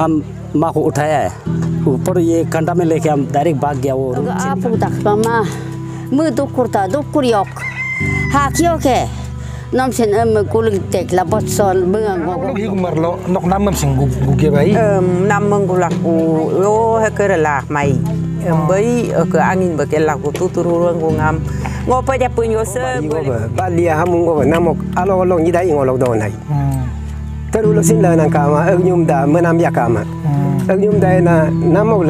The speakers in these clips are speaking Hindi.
हम माँ को उठाया है ऊपर ये कंधा में लेके हम डायरेक्ट भाग गया वो से du kurta du kuryok ha kyo ke nom sen em kul tek la bot sol bunga go lúc hi kumar lo nok nam mam sing gu gu ke bai nam mong gulak ku yo he ke relak mai bai ke angin ba ke lak ku tuturu ruang ku ngam ngo pa ja pun yo se Ingo ba ba lia hamu ngo ba namok alo lo ni dai ngo lo do nai taru lo sin la nan kama ag nyum da menam ya kama ag nyum da na namok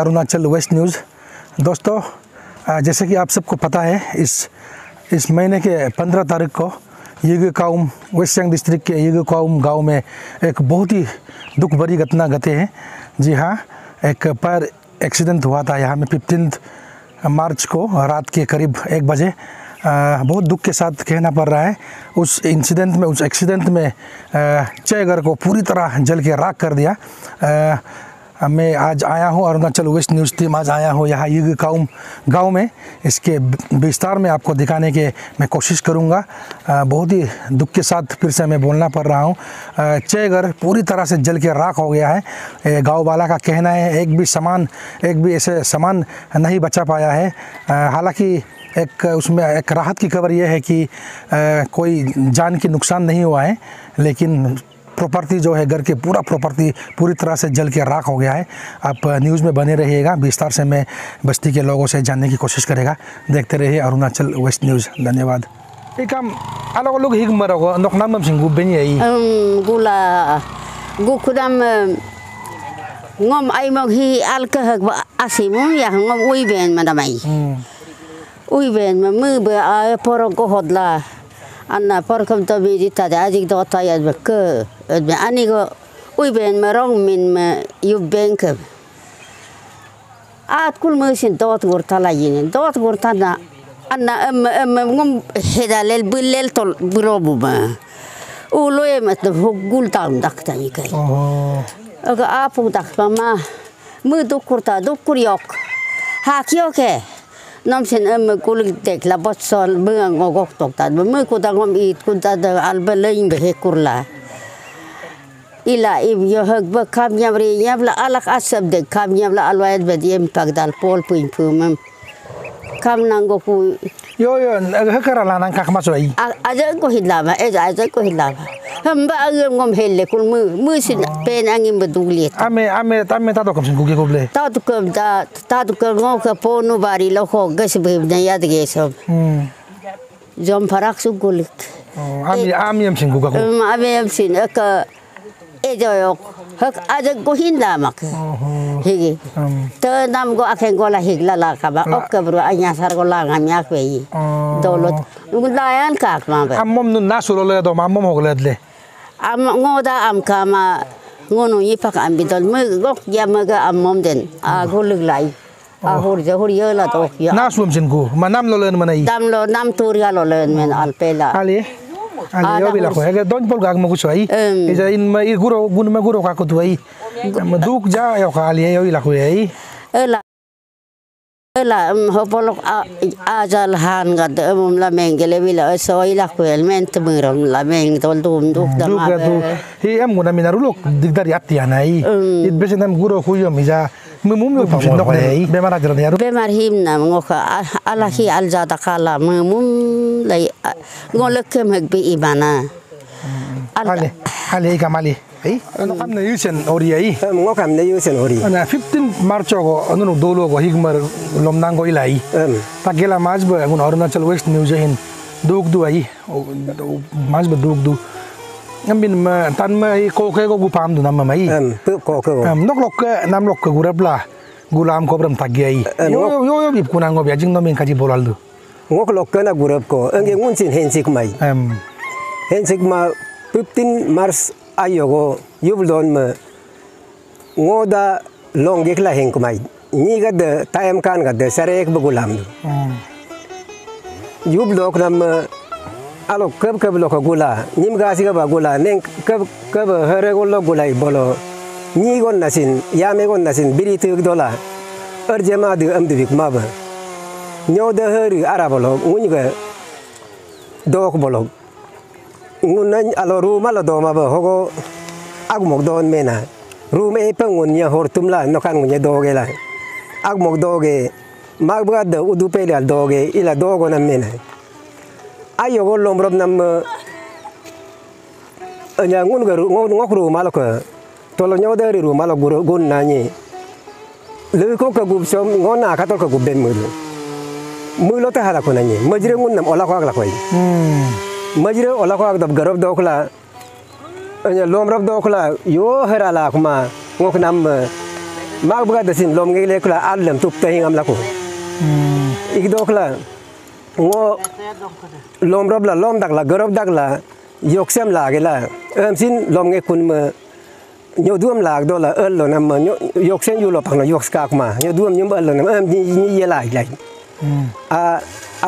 Arunachal West News. दोस्तों जैसे कि आप सबको पता है इस इस महीने के 15 तारीख को युग काउम वेस्ट सियांग डिस्ट्रिक्ट के यीगु काउम गाँव में एक बहुत ही दुख भरी घटना घटे हैं। जी हाँ एक पैर एक्सीडेंट हुआ था यहाँ में फिफ्टीन मार्च को रात के करीब एक बजे। आ, बहुत दुख के साथ कहना पड़ रहा है उस इंसिडेंट में उस एक्सीडेंट में घर को पूरी तरह जल के राख कर दिया। आ, मैं आज आया हूँ अरुणाचल वेस्ट न्यूज़ टीम आज आया हूँ यहाँ युग गाँव गाँव में। इसके विस्तार में आपको दिखाने के मैं कोशिश करूँगा। बहुत ही दुख के साथ फिर से मैं बोलना पड़ रहा हूँ। घर पूरी तरह से जल के राख हो गया है। गाँव वाला का कहना है एक भी सामान एक भी ऐसे सामान नहीं बचा पाया है। हालाँकि एक उसमें एक राहत की खबर यह है कि आ, कोई जान की नुकसान नहीं हुआ है लेकिन प्रॉपर्टी जो है घर के पूरा प्रॉपर्टी पूरी तरह से जल के राख हो गया है। आप न्यूज़ में बने रहिएगा विस्तार से मैं बस्ती के लोगों से जानने की कोशिश करेगा। देखते रहिए अरुणाचल वेस्ट न्यूज़ धन्यवाद। एक अलग अलग हिग मरो नोकनाम मम सिंगु बेनी आई। em gula gu kudam ngom ai mong hi al ka hak ba asimum ya ngom ui ben madamai ui ben ma mu ba a poro ko hodla 안나 퍼컴 더 비디타 아직도 왔다야 그 아니고 우이벤 마롱 민 유뱅크 아 쿨머신 도트 고르탈라이니 도트 고르타나 안나 음음 헤달렐 빌렐 톨 브로부마 우로에 맞다 훅굴다운 닥다니까 어그 아프닥 마마 무도 쿠르타 도 쿠리옥 하키오케 น้ําเช่นเอ้มกูลิเด็กละบ่สอนเมืองออกออกตกตัดเมื่อกูตางอมอีกูตาอัลเบลิงเบเฮกุลาอีลาอีโยฮกบคํายามรียามละอลักอัสบเด็กคํายามละอัลวายดเบดเยมปากดาลปอลปุ่ยพูมม kam nango ku यो यो हकरा लाना का खमा सोई aja ko hilama eja aja ko hilama hamba agam ngom helle kul mu mu sin pen angin bedugli आमे आमे तामे ता तो कम सिंगु के कोबले ta tu kam da ta tu kam ngom ka ponu bari lo ko gas be na yad ge so hmm jom parak su gulik आमी आमी हम सिंगु का को um ave am sin ka eja yok hak aja ko hilama ke higi te nam go aken go la higla la ka ba ok ka bro anya sar go la ngam yak be yi dolot ngulayan ka ma ba अम्मम नु ना सुरो ले दो मामम हो गले दले am ngoda am kama ngono yi pak am bidol me gok ya maga am mom den a golug lai a hor je hor ye la to ya ना सुम सिंगु मा नाम लो लेन मनाई dam lo nam tur ya lo len men al pela Ali Ali yo bila ko hege don pol gag mo Em. ija in ma i guro gun ma guro ka ko tuai ma duk ja yo ka ali yo ila ko ai ela ela hopolok a ajal han ga de um la mengele bila so ila ko el men tmuram la meng tol dum duk da duk ma ga du hi am guna minarulok digdar yatti anai it besen am guro ko yo mi ja mu mum yo pamsin no ai be mara jara yaru be mar him na ngoka ala hi al jada kala mum lai ngolek kem hek be ibana ali ali ka mali ai no kam na yusen ori ai ngo kam ne yusen ori ana 15 march go anu dolo go higmar lomnang go ilai em ta gela mas ba gun arunachal west news hin duk ngambin ma tan ma i ko ke go gu pam du nam ma mai em pu ko ko am nok lok ke nam lok ke gurab la gulam ko bram tag ai yo no. yo yo bip kunang go biajing no min kaji bolal du ngo ko lokka na gurap ko enge ngun sin hen sik mai em hen sik ma 15 mars ayo go yub don ma ngoda long gekla heng kumai ni ga de taem kan ga de sarek begulam du yub lok nam alo, keb keb lok gula. Nim ga si ga ba gula. Nen keb keb here gol gula bolo. Ni gon nasin ya me gon nasin biri tu dola. Er jema du am du vik maba nyo de heru ara bolo ngun ga dok bolo. Ngun nan alo, ru ma malo do ma ba hogo ag mok don me na. Ru me pe ngun nya hor tum la, no kan ngun do ge la. Ag mok do ge ma ba de du pe la do ge ila do go na me na. Go lom rob nam nya ngun ga ru ngun ngok ru malo ko to lo nyo de ru malo gur gun na ni le ko ka gub som ngona ka to ka gub ben mu mu lo ta hala ko na ni majre ngun nam ola ko la ko majre ola ko dab garob do kala nya lom rob do kala yo hera la kuma ngok nam mag buga da sin lom ngele kala alam tup ta hingam la ko वो लोम रोबला लोम दगला गरब दगला योगसेम लागेला एम सिन लोम गे कुन म यो दुम लाग दोला अल लो नम योगसेम युलो पंग योगस काक मा। यो दुम निम अल लो नम एम नि ये लाग लाग हम्म। आ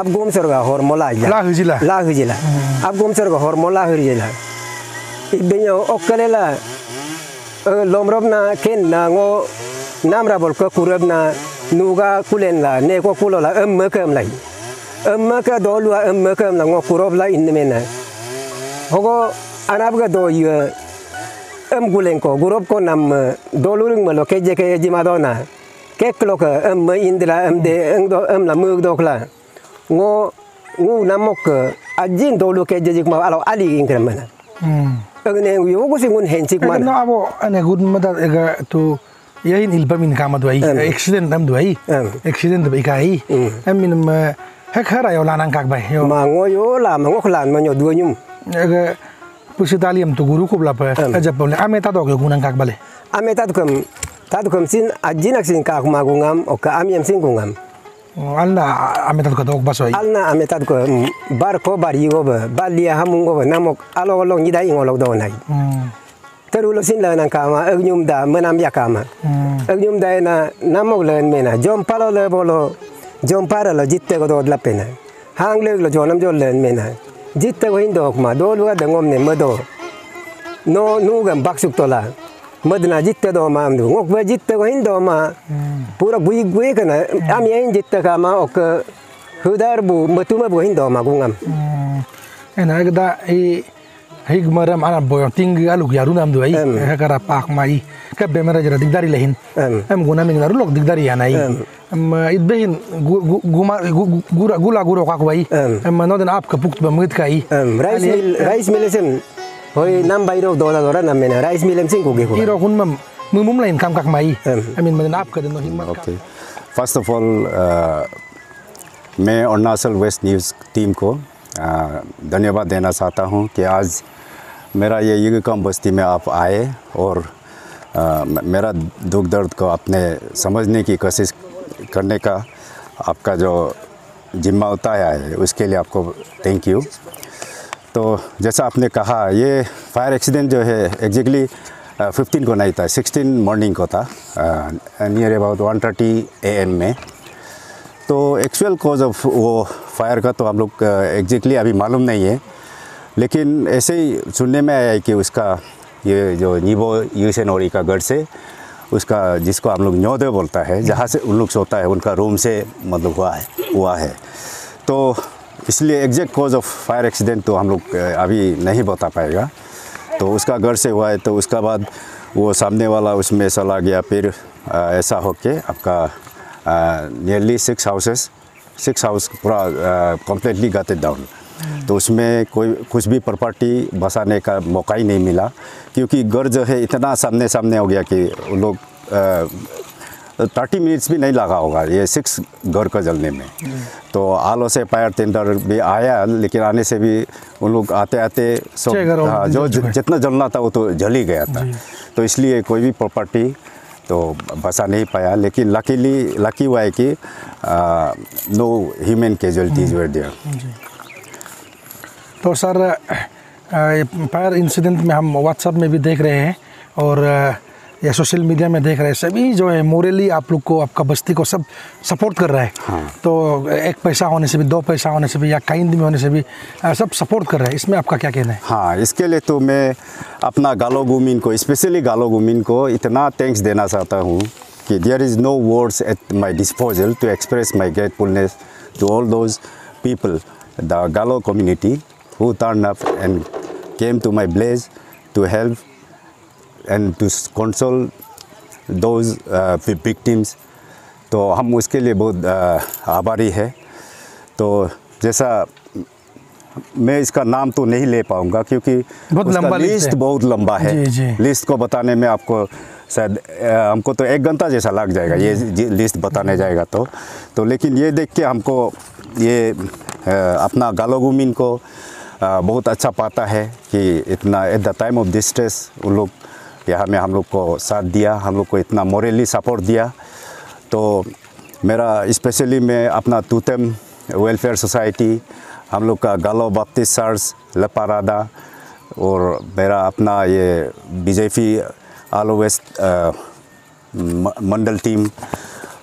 अब गोम सरगा होर मोला या ला। हुजिला ला। हुजिला हम्म। अब गोम सरगा होर मोला हुरि या इक बेयो ओकलेला लोम रोब ना केन ना गो नामरा बोल को कुरब ना नुगा कुलेन ला ने को कुलोला एम मकेम लाई। Em me ka do lu em me kem la ngo kurob la in me na hogo anab ga do ye em gulen ko gurob ko nam do lu ring ma lo ke je ke ji ma do na ke klo ka em me indra em de em do em la mu do kla ngo ngu namok ajin do lu ke je ji ma alo ali in kremana Ang neng yo ko singun hensik Ega man. no abo ane gud mada ega tu yahin ilbamin kama duai Em. accident am duai Em. accident duai kai Mm. am minum hek hara yo lanang kak bai yo Ma ngo yo la ma ngo klan ma nyo dua nyum. ega pusitaliam tu guru ko bla pa Em. aja boleh ame ta dog yo gunang kak bale Ame ta kam ta kam sin ajinak sin ka ma gungam o ka amyam sin gungam. alna ame ta ka dog basoi Alna ame ta ko bar ko bar yi go ba balia hamun go ba namok alo lo ni dai ngolok do nai. Teru lo sin la nan kama ag nyum da menam ya kama. Ag nyum da na namok len mena jom palo le bolo जो पार लो जितते को दौड़ लपे ना हाँ ले लो जोनम जो लेन में ना जितते को हिंदो मा दो लुगा दंगों ने मदो। नो, नू गम बक्सुक तोला। मदना जितते दो माम दो। ओक वे जितते को हिंदो मा, पूरा गुई गुई का ना, आम यही जितते का मा ओक हुदार बु मतुमा बु हिंदो मा गुंगम। ऐना एक दा hig maram ana boyo ting alu yaru nam duai Em. hekara pak mai ka bemera jara digdari lehin Em. guna ming naru lok digdari anai Em. idbehin guma gura gula gura ka kwai Em. noden ap ka pukt ba kai Um, rice mill rice mill sem hoi nam bairo do da dora nam mena rice mill em sing ko ge ko iro kun mam mumum lain kam kak mai i mean maden ap ka den no himmat okay first of all मैं अरुणाचल वेस्ट न्यूज़ टीम को धन्यवाद देना चाहता हूँ कि आज मेरा ये युगकम बस्ती में आप आए और म- मेरा दुख दर्द को अपने समझने की कोशिश करने का आपका जो जिम्मा उताया है, उसके लिए आपको थैंक यू तो जैसा आपने कहा, ये फायर एक्सीडेंट जो है एग्जैक्टली फिफ्टीन को नहीं था सिक्सटीन मॉर्निंग को था near about one thirty A M में. तो एक्चुअल कॉज ऑफ़ वो फायर का तो हम लोग एग्जैक्टली अभी मालूम नहीं है। लेकिन ऐसे ही सुनने में आया है कि उसका ये जो नीबो यूसेनोरी का गढ़ से उसका जिसको हम लोग न्योदे बोलता है, जहाँ से उन लोग सोता है, उनका रूम से मतलब हुआ है हुआ है। तो इसलिए exact cause of fire accident तो हम लोग अभी नहीं बता पाएगा। तो उसका घर से हुआ है तो उसका बाद वो सामने वाला उसमें चला गया, फिर ऐसा होके आपका nearly six houses six house पूरा कम्प्लीटली गाते डाउन तो उसमें कोई कुछ भी प्रॉपर्टी बसाने का मौका ही नहीं मिला क्योंकि घर जो है इतना सामने सामने हो गया कि उन लोग थर्टी मिनट्स भी नहीं लगा होगा ये सिक्स घर का जलने में। तो आलो से फायर टेंडर भी आया लेकिन आने से भी उन लोग आते आते सब हाँ, जो जितना जलना था वो तो जल ही गया था। तो इसलिए कोई भी प्रॉपर्टी तो बसा नहीं पाया लेकिन लकीली लकी हुआ है कि no human casualties were there तो सर फायर इंसिडेंट में हम व्हाट्सएप में भी देख रहे हैं और या सोशल मीडिया में देख रहे हैं। सभी जो है मोरली आप लोग को आपका बस्ती को सब सपोर्ट कर रहा है। हाँ। तो एक पैसा होने से भी दो पैसा होने से भी या कहीं में होने से भी सब सपोर्ट कर रहा है। इसमें आपका क्या कहना है? हाँ इसके लिए तो मैं अपना गालो गुमिन को स्पेशली गालो गुमिन को इतना थैंक्स देना चाहता हूँ कि there is no words at my disposal to express my gratefulness to all those people the Galo community who turn up and came to my place to help and to console those victims तो हम उसके लिए बहुत आभारी है। तो जैसा मैं इसका नाम तो नहीं ले पाऊँगा क्योंकि बहुत लंबा लिस्ट बहुत लंबा है। जी, जी। लिस्ट को बताने में आपको शायद हमको तो एक घंटा जैसा लग जाएगा ये लिस्ट बताने जाएगा तो। तो लेकिन ये देख के हमको ये अपना गालोगुमिन को बहुत अच्छा पाता है कि इतना at the time of distress उन लोग यहाँ में हम लोग को साथ दिया, हम लोग को इतना मोरली सपोर्ट दिया। तो मेरा स्पेशली मैं अपना तूतम वेलफेयर सोसाइटी हम लोग का गालो बप्तिस सर्स लपारादा और मेरा अपना ये BJP Aalo West mandal team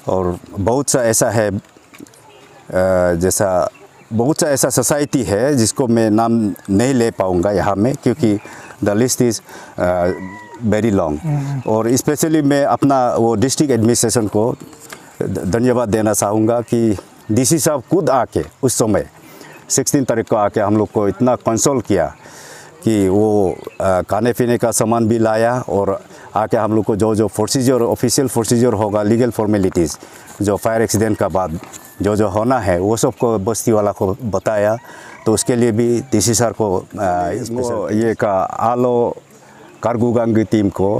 और बहुत सा ऐसा है जैसा बहुत सा ऐसा सोसाइटी है जिसको मैं नाम नहीं ले पाऊँगा यहाँ में क्योंकि the list is very long और स्पेशली मैं अपना वो डिस्ट्रिक्ट एडमिनिस्ट्रेशन को धन्यवाद देना चाहूँगा कि डीसी साहब खुद आके उस समय 16 तारीख को आके हम लोग को इतना कंसोल किया कि वो अ, खाने पीने का सामान भी लाया और आके हम लोग को जो जो प्रोसीजर ऑफिशियल प्रोसीजर होगा लीगल फॉर्मेलिटीज़ जो फायर एक्सीडेंट का बाद जो जो होना है वो सबको बस्ती वाला को बताया। तो उसके लिए भी डीसी सर को वो ये का आलो कारगुगंग टीम को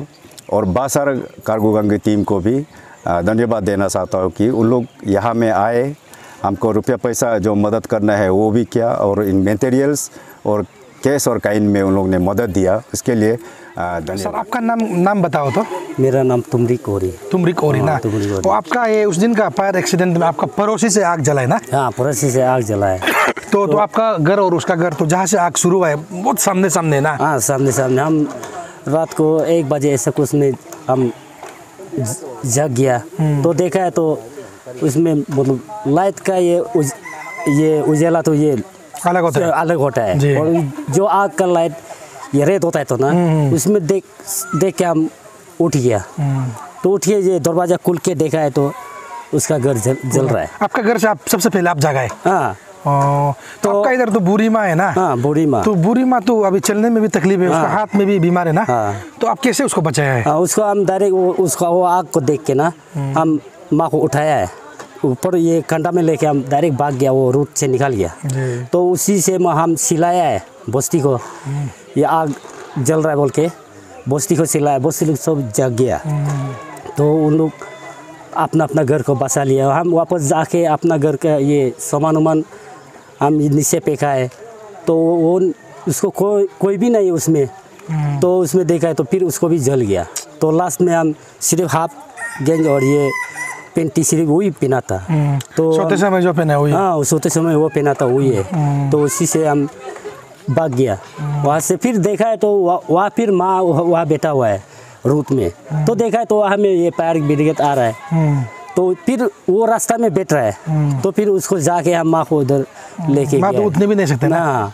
और बासर कारगुगंग टीम को भी धन्यवाद देना चाहता हूँ कि उन लोग यहाँ में आए। हमको रुपया पैसा जो मदद करना है वो भी किया और इन मटेरियल्स और कैश और काइन में उन लोग ने मदद दिया। उसके लिए सर आपका नाम नाम बताओ तो। मेरा नाम तुमरी कोरी तुमरी कोरी ना? हाँ, तुमरी कोरी। तो आपका ये उस दिन का फायर एक्सीडेंट में आपका पड़ोसी से आग जला है ना? हाँ पड़ोसी से आग जला है तो तो आपका घर और उसका घर तो जहाँ से आग शुरू हुआ है बहुत सामने सामने ना? हाँ सामने सामने हम रात को एक बजे ऐसा कुछ में हम जग गया। तो देखा है तो उसमें मतलब लाइट का ये उज, ये उजाला तो ये अलग होता है। अलग होता है। और जो आग का लाइट ये रेत होता है तो ना उसमें देख देख के हम उठ गया। तो उठिए ये दरवाज़ा खुल के देखा है तो उसका घर जल, जल रहा है। आपका घर से आप सबसे पहले आप जगाए हाँ? ओ, तो तो- आपका इधर तो बूढ़ी माँ है ना? हाँ बूढ़ी माँ। तो बूढ़ी माँ तो अभी चलने में भी तकलीफ़ है उसका हाँ। हाथ में भी बीमार है ना? हाँ। तो आप कैसे उसको बचाया है? हाँ उसको हम डायरेक्ट उसका वो आग को देख के ना हम माँ को उठाया है। ऊपर ये कंडा में लेके हम डायरेक्ट भाग गया वो रूट से निकाल गया। तो उसी से हम सिलाया है। बस्ती को ये आग जल रहा है बोल के बस्ती को सिलाया बस्ती लोग सब जग गया। तो उन लोग अपना अपना घर को बसा लिया। हम वापस जाके अपना घर का ये सामान उमान हम नीचे फेंका है तो वो उसको कोई कोई भी नहीं उसमें। तो उसमें देखा है तो फिर उसको भी जल गया। तो लास्ट में हम सिर्फ़ हाफ़ गेंज और ये पेंटी सिर्फ़ वही पहना था तो सोते समय जो पहना है वही। हाँ सोते समय वो पहना था वही है। तो उसी से हम भाग गया। वहाँ से फिर देखा है तो वहाँ फिर माँ वहाँ बैठा हुआ है रूट में। तो देखा है तो वहाँ में ये फायर ब्रिगेड आ रहा है। हम्म। तो फिर वो रास्ता में बैठ रहा है। तो फिर उसको जाके हम माँ को उधर लेके माँ तो उठने भी नहीं सकते ना?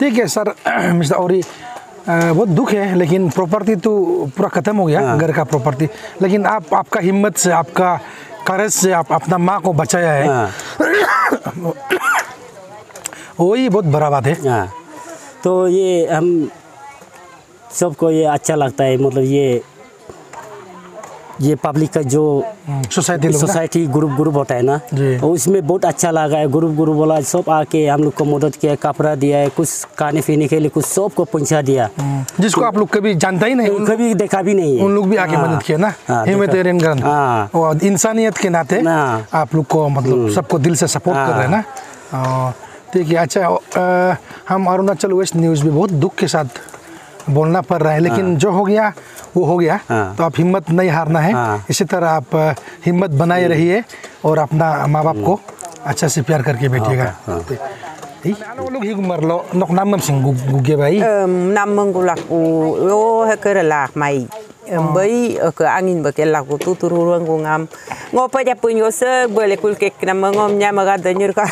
ठीक है सर मिस्टर और बहुत दुख है लेकिन प्रॉपर्टी तो पूरा ख़त्म हो गया घर का प्रॉपर्टी। लेकिन आप आपका हिम्मत से आपका करज से आप अपना माँ को बचाया है। हाँ। वही बहुत बड़ा बात है। हाँ। तो ये हम सबको ये अच्छा लगता है मतलब ये ये पब्लिक का जो सोसाइटी? सोसाइटी ग्रुप ग्रुप होता है ना। और उसमें बहुत अच्छा लगा है ग्रुप ग्रुप वाला सब आके हम लोग को मदद किया कपड़ा दिया है कुछ खाने पीने के लिए कुछ सबको पहुँचा दिया। जिसको आप लोग कभी जानता ही नहीं कभी देखा भी नहीं उन लोग भी आके हाँ, मदद किया ना हाँ, ग्रंथ। हाँ। इंसानियत के नाते हाँ। आप लोग को मतलब सबको दिल से सपोर्ट कर रहे हैं ना। है अच्छा हम अरुणाचल वेस्ट न्यूज़ भी बहुत दुख के साथ बोलना पड़ रहा है लेकिन जो हो गया वो हो गया। हाँ। तो आप हिम्मत नहीं हारना है। हाँ। इसी तरह आप हिम्मत बनाए रहिए और अपना माँ बाप को अच्छा से प्यार करके बैठिएगा। ठीक। वो लोग ही मर लो। नोक नाम yo hay cái là lạc mày Mbay ke angin ba ke laku tu tururuan ko ngam. Ngopa ja punyo se boleh kul ke nama ngom nya maga danyur ka.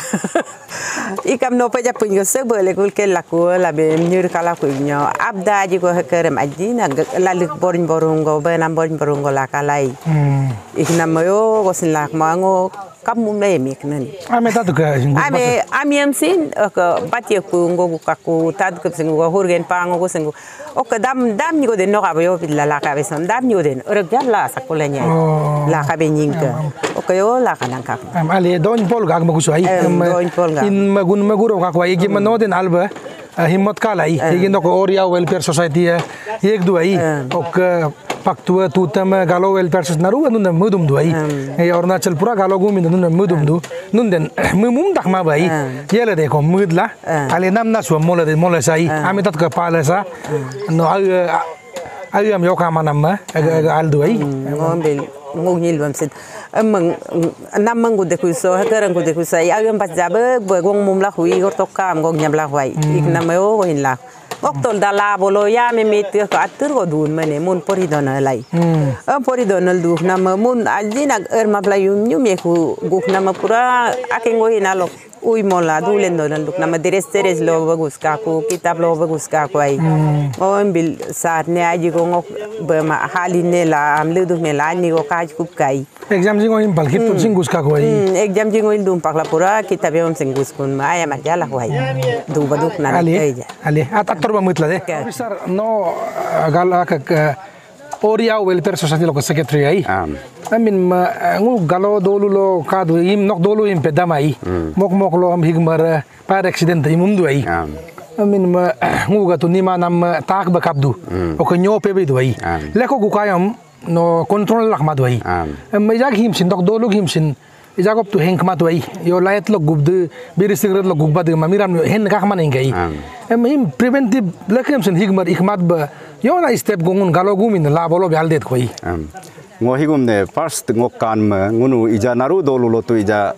Ikam no pa ja punyo se boleh kul ke laku la be nyur ka laku nyo. Abda ji ko kerem aji na la lik borin borungo ba nam borin borungo la kalai. Ikna mayo ko sin lak mango kam mum na yemi knan. ame tatu ke Ame amiam sin ke batie ku ngo kaku tad ke singu hurgen pango ko singu. O ke dam dam ni ko den no ka yo la la ka beson dam ni ko den rek jar la sakulanya. Oh. La ka be nyingka. O ke yo la ka nang ka. am ali don pol gag magu suai Em, doin pol gag. in magun maguro ka kwa igi mano den alba हिम्मत का लाई। लेकिन तो और या वेलफेयर सोसाइटी है एक दुआई। और पक्तु तू तम गालो वेलफेयर सोसाइटी नरू नुन मु दुम दुआई। ये अरुणाचल पूरा गालो गुम नुन मु दु। नुन देन मु मुम दख भाई। ये ले देखो मुदला। खाली नाम ना सु मोले मोले साई। आमी तत पाले सा। नो आ आ हम यो yoka manam al do ai Ngombe ngognyil bam sin. Emang nam mangu de ku so hakarang ku de ku sai ayam pas jabe be gong mum la hui gor tokam gong nyam la huai. Ik nam yo ko hin la. Gok tol dala bolo ya me met ka atur go dun mane mun pori dona lai. Em pori dona du nam mun aljina er ma pla yum yum ye ku guk nam pura akengo hin Uy mola dulen donan luk nama deres teres lo bagus kaku kitab lo bagus kaku ai. Ngon bil saat ne aji ko ngok be ma halin ne la am ledu me la ni ko kaj kup kai. exam jingo im balkit tu singus ka ko ai Hmm, ek jam jingo il dum pakla pura kitab yom singgus kun ma aya mar jala ko ai. Du baduk na ali ai ja. ali at ator ba mutla de sir no gal ka oria welfare society lo ko secretary ai Am. amin ma ngu galo dolu lo ka do im nok dolu im pedamai mok mok lo am higmar par accident imum du ai Am. amin ma ngu ga tu nima nam tak ba kapdu o ko nyo pe be do ai Am. le ko gu kayam no control lak ma do ai ma jag him sin dok dolu him sin Ijagop tu henk mat wai yo layat lo gubde biri sigret lo gubba de mamiram hen ka man ngai Am. em him preventive lakem sen higmar ikmat ba yo na step gongun galo gumin la bolo be aldet khoi Um, ngo higumne first ngo kan ma ngunu ija naru dolu lo tu ija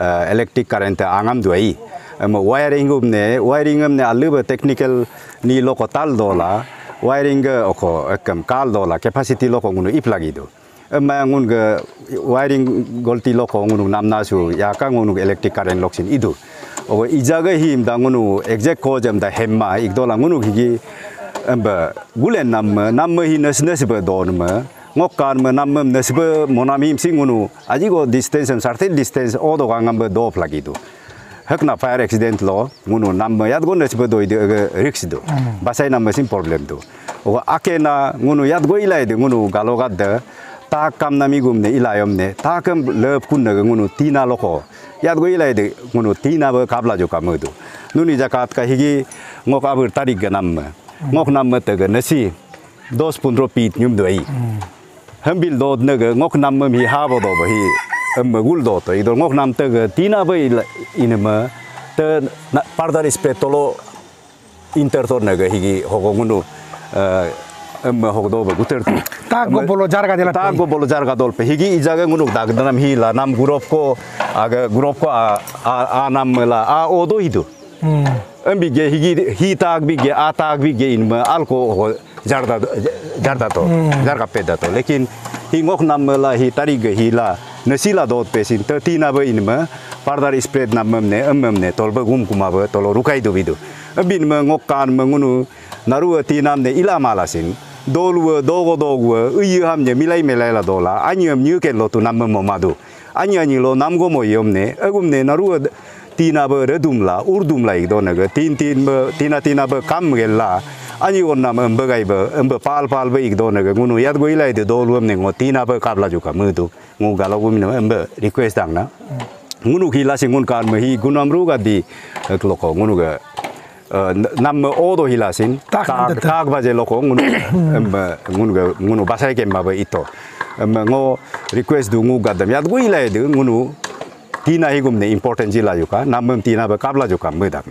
uh, electric current angam duai um, wiring umne wiring umne aluba technical ni lo ko tal dola wiring ga oko ekam kal dola capacity lo ko ngunu iplagi do ma ngun ga wiring golti lo ko ngunu namna su ya ka ngunu electric current loksin idu o ija ga him da ngunu exact ko jam da hemma ikdola ngunu higi amba gulen nam nam hi nas nas ba don ma ngok kan ma nam nas ba monami sing unu aji go distance am certain distance o do gangam ba do lagi do hakna fire accident lo ngunu nam ma yad go nas ba do de risk do basai nam sim problem do o akena ngunu yad go ilai de ngunu galo gad de ta kam nami gumne ilayom ne ta kam lep kun na ngunu tina loko yad go ilai de ngunu tina ba kabla jo kamudu nuni jakat ka higi ngok abur tarik ga nam ma งอกนำมาตะกันนะสิดอสปุนโรปีดยุ่มด้วยฮัมบิลโดดนึกงอกนำมามีฮาบดอบฮีเอ็มกุลโดตัวอีดงอกนำตะกันทีน่าไปอินมาเตอปาร์ดาริสเปตโลอินเตอร์ตัวนึกฮีกีฮกงุนูเอ็มฮกดอบกุเตอร์ตัวตากบโลจาร์กาเดลตากบโลจาร์กาดอลเปฮีกีอีจางงุนูดักดันนำฮีลานำกรอบโคอากรอบโคอาอานำมาลาอาโอโดฮิดู la a o do hidu am bi ge higi hi tag bi ge a tag bi ge in ma al ko ho jar da jar da to jar ga pe da to lekin hi ngok nam la hi tari ge hi la nasila dot pe sin ta tina ba in ma pardar spread nam mam ne am mam ne tol ba gum kuma ba tolo rukai do bidu bin ma ngok kan ma ngunu naru ti nam ne ila mala sin dolu dogo dogo uyu ham ne milai melai la dola anyam nyu ken lo tu nam mo madu anya ni lo nam go mo yom ne agum ne naru tina ba redum la urdum la do na ga tin tin ba tina tina ba kam gel la ani on nam am ba gai ba am ba pal pal ba ik do na ga ngunu yat go ilai de do lu ne ngo tina ba kap la ju ka mu tu ngu ga lo gum ne am ba request dang na. Ngunu ki la singun kan ma hi gunam ru ga di klo ko ngunu ga nam odo hilasin Tak tak nanti. tak. baje loko. Ngunu ngunu ga ngunu basai ke maba ito. Ngo request du ngu gadam yat gu ilai du ngunu tina higum ne important जिला जुका नामम tina ba kabla मदक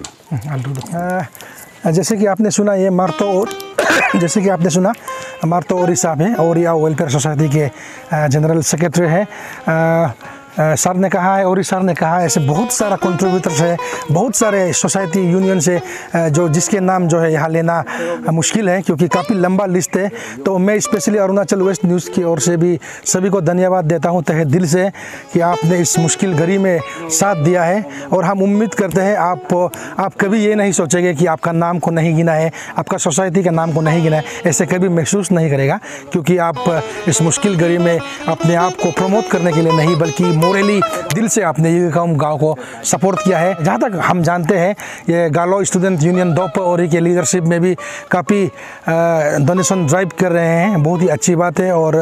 अ, जैसे कि आपने सुना ये मारतो और जैसे कि आपने सुना मार्तो ओरी साहब हैं ओरिया वेलफेयर सोसाइटी के जनरल सेक्रेटरी हैं सर ने कहा है और सर ने कहा है, ऐसे बहुत सारा कंट्रीब्यूटर्स है, बहुत सारे सोसाइटी यूनियन से जो जिसके नाम जो है यहाँ लेना मुश्किल है, क्योंकि काफ़ी लंबा लिस्ट है। तो मैं स्पेशली अरुणाचल वेस्ट न्यूज़ की ओर से भी सभी को धन्यवाद देता हूँ तहे दिल से कि आपने इस मुश्किल घड़ी में साथ दिया है। और हम उम्मीद करते हैं आप आप कभी ये नहीं सोचेंगे कि आपका नाम को नहीं गिना है, आपका सोसाइटी का नाम को नहीं गिना है, ऐसे कभी महसूस नहीं करेगा, क्योंकि आप इस मुश्किल घड़ी में अपने आप को प्रमोट करने के लिए नहीं, बल्कि मोरली दिल से आपने ये गाँव गाँव को सपोर्ट किया है। जहाँ तक हम जानते हैं, ये गालो स्टूडेंट यूनियन दोप और के लीडरशिप में भी काफ़ी डोनेशन ड्राइव कर रहे हैं। बहुत ही अच्छी बात है और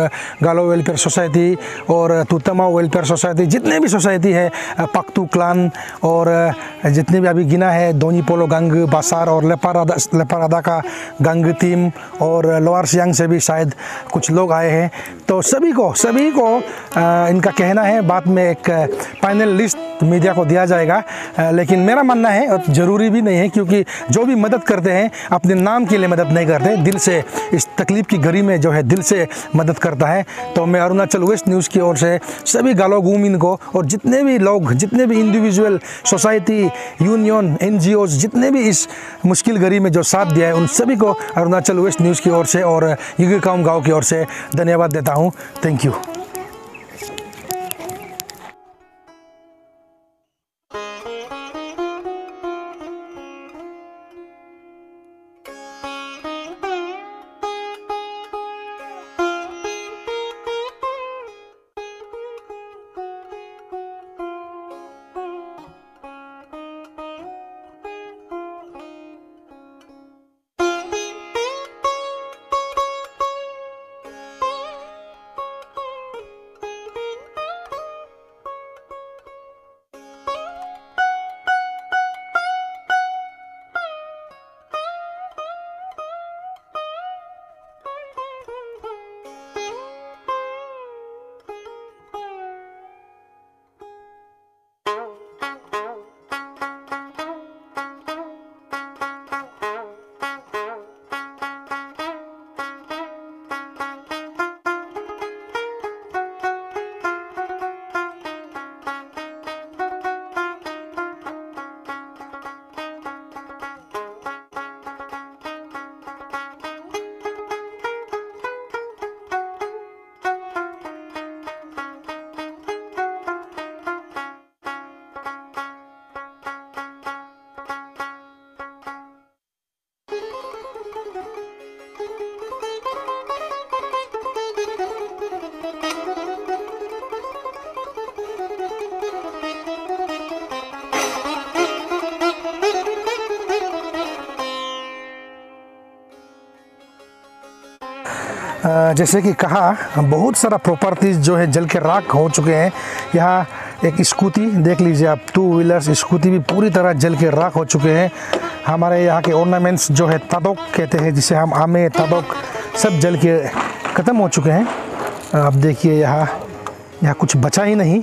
गालो वेलफेयर सोसाइटी और तुतमा वेलफेयर सोसाइटी जितने भी सोसाइटी है, पख्तू क्लान और जितने भी अभी गिना है धोनी पोलो गंग, बासार और लेपारादा लेपारादा का गंग टीम और लोअर सियांग से भी शायद कुछ लोग आए हैं। तो सभी को सभी को इनका कहना है बाद में एक फाइनल लिस्ट मीडिया को दिया जाएगा। लेकिन मेरा मानना है, और ज़रूरी भी नहीं है, क्योंकि जो भी मदद करते हैं, अपने नाम के लिए मदद नहीं करते। दिल से, इस तकलीफ़ की घड़ी में जो है, दिल से मदद करता है। तो मैं अरुणाचल वेस्ट न्यूज़ की ओर से सभी गालो गुमिन को, और जितने भी लोग, जितने भी इंडिविजुअल सोसाइटी यूनियन एन जितने भी इस मुश्किल घड़ी में जो साथ दिया है, उन सभी को अरुणाचल वेस्ट न्यूज़ की ओर से, और युगिकाउम गाँव की ओर से धन्यवाद देता हूँ। थैंक यू जैसे कि कहा, बहुत सारा प्रॉपर्टीज़ जो है जल के राख हो चुके हैं। यहाँ एक स्कूटी, देख लीजिए आप टू व्हीलर्स स्कूटी भी पूरी तरह जल के राख हो चुके हैं। हमारे यहाँ के ऑर्नामेंट्स जो है तदोक कहते हैं, जिसे हम आमे, तदोक, सब जल के ख़त्म हो चुके हैं। आप देखिए यहाँ यहाँ कुछ बचा ही नहीं।